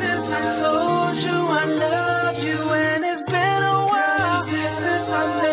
since I told you I loved you, and it's been a while since I